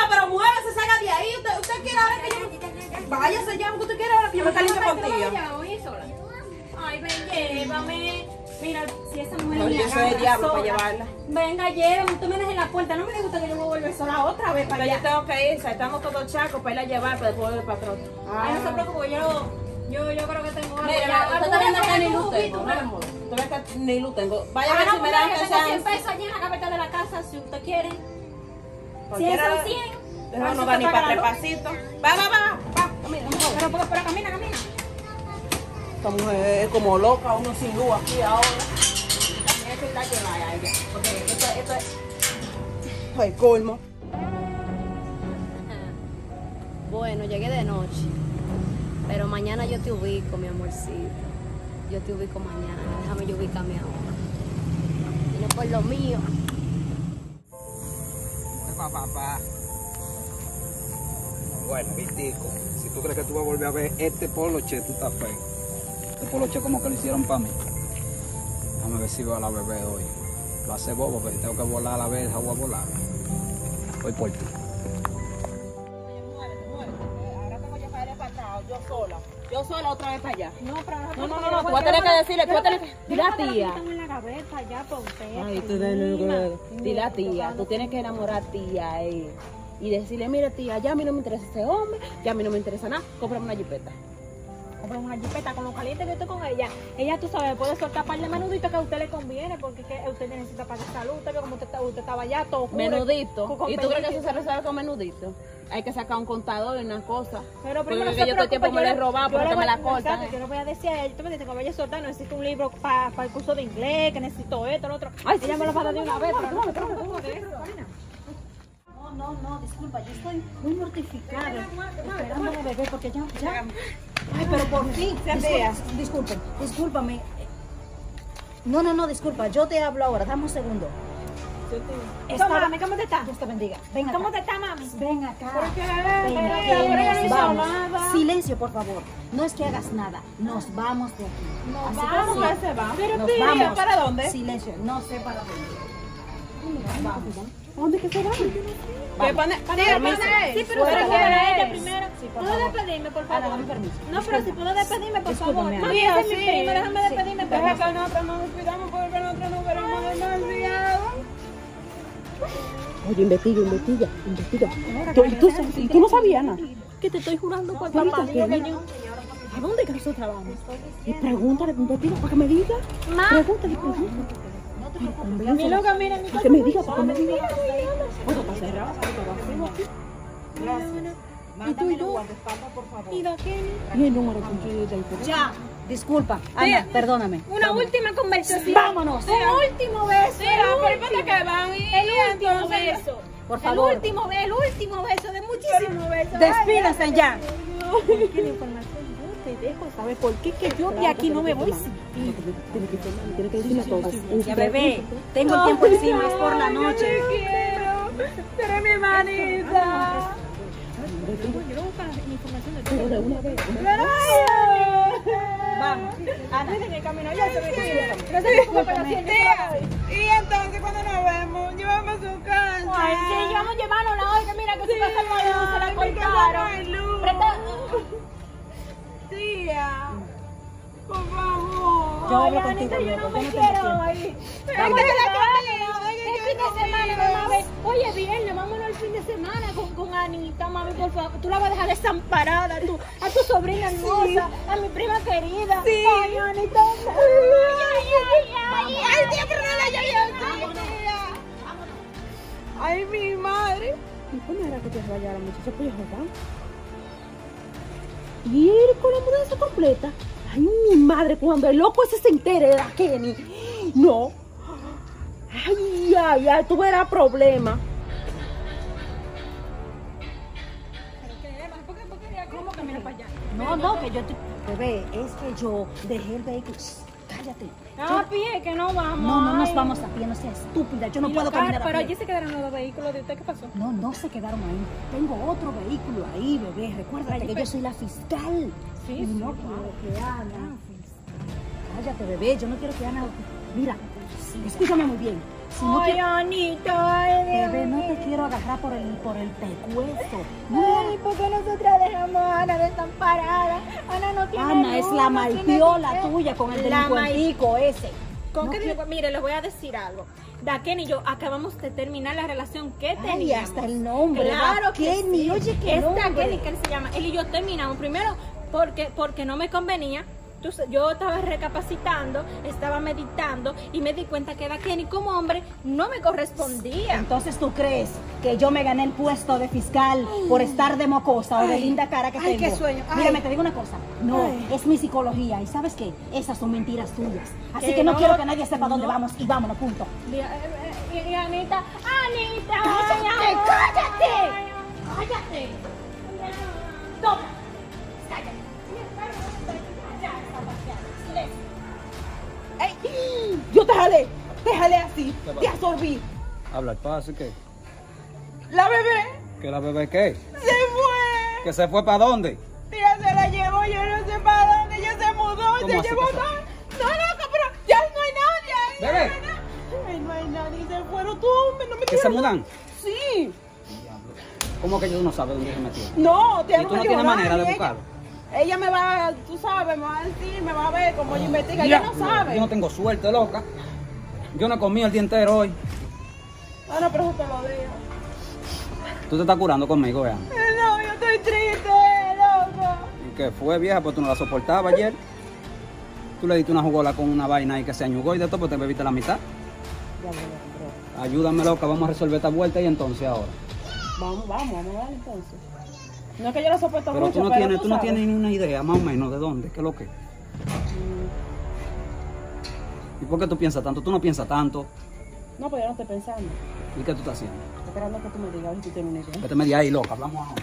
prima, pero muévese, salga de ahí. Usted, usted quiere ahora que yo... Váyase ya, porque usted quiere ahora que yo me caliente contigo. voy. Ay, ven, llévame. Mira, si esa mujer No, me yo soy el diablo sola, para llevarla. Venga, llévame, tú me dejes en la puerta. No me gusta que yo me vuelva sola otra vez para Pero yo allá. tengo que ir, estamos todos chacos para ir a llevar, para después volver para atrás. Ay, no se preocupe, yo, yo, yo creo que tengo algo. Mira, ya. usted está viendo que ni luz tengo, no le muevo. Usted ve que ni luz tengo. Vaya a Ah, ver no, si me dan que tengo 100 sean... pesos allí en la carpeta de la casa, si usted quiere. Si Cualquiera son de- 100. Eso para no eso da te ni para tres pasitos. Va, va, va, va. Camina. Pero, pero, pero camina, camina. Esta mujer es como loca, uno sin luz aquí ahora. También es verdad que vaya ella. Porque esto, esto es... Ay, colmo. Bueno, llegué de noche. Pero mañana yo te ubico, mi amorcito. Yo te ubico mañana. Déjame yo ubicarme ahora. Vine por lo mío. Papá. Bueno, Vitico, si tú crees que tú vas a volver a ver este poloche, tú estás feo. Este poloche como que lo hicieron para mí. Déjame ver si veo a la bebé hoy. Lo hace bobo, pero tengo que volar a la vez, voy a volar. Voy por ti. Yo sola otra vez para allá. No, pero No, no, no, no, tú vas a tener que decirle, tú vas a tener que... Dile a tía. Ay, tú Dile a tía, tú tienes que enamorar a tía eh, y decirle, mira tía, ya a mí no me interesa ese hombre, ya a mí no me interesa nada, cómprame una jipeta. Una jipeta con lo caliente que estoy con ella. Ella, tú sabes, puede soltar par de menuditos que a usted le conviene, porque es que usted necesita para salud. Usted, como usted, está- usted estaba allá, todo oscuro, Menudito. ¿Y tú crees que eso se resuelve con menudito? Hay que sacar un contador y una cosa. Pero Porque primero que se yo todo el tiempo me la he robado porque me la cortan. Yo le voy a decir a él, tú me dices que vaya a soltar, necesito un libro para el curso de inglés, que necesito esto, lo otro. Ella me lo va a dar de una vez. Sí, sí, no, sí, no, sí, disculpa, yo estoy muy mortificada esperando a bebé porque ya, ya. Ay, pero por fin. Disculpa, disculpen, discúlpame. No, no, no, disculpa, yo te hablo ahora, dame un segundo. Eso, mami, ¿cómo te estás? Dios te bendiga. Ven acá. ¿Cómo te estás, mami? Ven acá. ¿Por qué? Ven vamos. Silencio, por favor. No es que hagas nada. Nos vamos de aquí. Nos Así que vamos, sí. que se va. Pero Nos tía, vamos. ¿para dónde? Silencio, no sé para dónde. Vamos. ¿Dónde que se va? ¿Qué pone? Permiso. Sí, pero Fuera. se quiere a ella primero. por ¿Puedo despedirme, por favor? permiso. No, pero si puedo despedirme, por favor. Es mi primo, déjame despedirme, Deja que nosotros nos despidamos porque nosotros no queremos demasiado. Oye, investiga, investiga, investiga. Tú, tú, y tú no sabías nada. Que te estoy jurando por papá que. ¿A dónde que nosotros vamos? Y pregúntale, investiga para que me diga. Pregúntale, pregúntale. Mi loca, mira, mi que me diga, para que me diga. Gracias. ¿Y tú y yo? ¿Y qué? Y el número teléfono. Ya. Disculpa, Ana, perdóname. Una última conversación. Vámonos. Un último beso. pero ¿para que van? El último beso. Por El favor. último beso, el último beso de muchísimos besos. Despídense ya. ¿Qué información te dejo saber por qué que yo de aquí no me voy sin ti. Tiene que informar, tiene que decirme todo. Ya, bebé, tengo el tiempo encima, es por la noche. quiero. Seré mi manita. Yo no busco la información de de una vez. Vamos. Antes de mi camino, ya se me cuida. No se preocupe, la siento. Y entonces cuando nos vemos, llevamos su casa. Ay, sí, vamos a llevárnosla hoy, que mira que su casa no la cortaron. Por favor. Yo Ay, hablo contigo Anita, yo luego, no me yo quiero tengo ir. Ay, Vamos que a la llevarnos. comida, ay, que El yo fin de no semana, quiero. mamá. ve. Oye, viernes, vámonos el fin de semana con, con Anita, mami, por favor. Tú la vas a dejar desamparada a tu, a tu sobrina hermosa, a mi prima querida. Sí. Ay, Anita. Ay, ay, ay, ay. Ay, pero no la. Ay, mi madre. ¿Y cómo era que te vaya la muchacha? Pues joder. Y él con la mudanza completa. Ay, mi madre, cuando el loco ese se entere de la Kenny. No. Ay, ay, ay, tú verás problema. ¿Cómo que mira para allá? No, no, que yo te... Bebé, es que yo dejé el vehículo. Shh, A pie, que no vamos. No, no nos vamos a pie, no seas estúpida. Yo no Y puedo caminar a Pero pie. allí se quedaron los vehículos de usted, ¿qué pasó? No, no se quedaron ahí. Tengo otro vehículo ahí, bebé. Recuérdate que yo soy la fiscal. Sí, y no quiero que Ana. Cállate, bebé. Yo no quiero que Ana. Mira, escúchame muy bien. Si no Ay, quiero- Anita, ay, Dios Bebé, no te quiero agarrar por el, por el pecueso. Ay, ¿por qué nosotras dejamos a Ana desamparada? Ana no tiene Ana es la no dinero. tuya con el La delincuentico ese. ¿Con No qué quiero-? Mire, les voy a decir algo. Daken y yo acabamos de terminar la relación que teníamos. hasta el nombre, Claro que Daken, sí. oye, qué es nombre. Daken y que él se llama. Él y yo terminamos primero porque, porque no me convenía. Yo estaba recapacitando, estaba meditando y me di cuenta que Daken como hombre no me correspondía. Entonces tú crees que yo me gané el puesto de fiscal por estar de mocosa o de Ay. linda cara que Ay, tengo. qué sueño. Ay. Mírame, te digo una cosa. No, Ay. es mi psicología. ¿Y sabes qué? Esas son mentiras tuyas. Así Que que no, no, quiero que nadie sepa dónde vamos y vámonos, punto. Y, eh, eh, Anita, Anita, ¡Cállate, ay, cállate! ay, ay, ¡Cállate! Te jalé así, ¿Qué te absorbí. Habla el paso, ¿qué? La bebé ¿Que la bebé qué? se fue. ¿Que se fue para dónde? Tía se la llevó, yo no sé para dónde, ella se mudó, ¿Cómo se llevó todo. No, loca, pero ya no hay nadie ahí. Bebé. No hay, na- Ay, no hay nadie, se fueron tú, no me ¿Que se mudan? Sí. ¿Cómo que yo no sabe dónde se metió? No, tía ¿Y tú no tienes manera de ella- buscarlo? Ella me va, tú sabes, me va a decir, me va a ver cómo ella investiga, ella no sabe. Yo no tengo suerte, loca. Yo no he comido el día entero hoy. Ah, no, pero eso te lo digo. Tú te estás curando conmigo, vean. Eh, No, yo estoy triste, loco. ¿Y qué fue, vieja? Pues tú no la soportabas ayer. Tú le diste una jugola con una vaina ahí que se añugó y de todo, pues te bebiste la mitad. Ya, bro. Ayúdame, loca, vamos a resolver esta vuelta y entonces ahora. Vamos, vamos, vamos a entonces. No es que yo lo soporto Pero mucho, tú no pero tienes, tú no tienes ni una idea más o menos de dónde, qué es lo que. ¿Y por qué tú piensas tanto? Tú no piensas tanto. No, pues yo no estoy pensando. ¿Y qué tú estás haciendo? Esperando que tú me digas si tú tienes una idea. Vete media ahí, loca, hablamos ahora.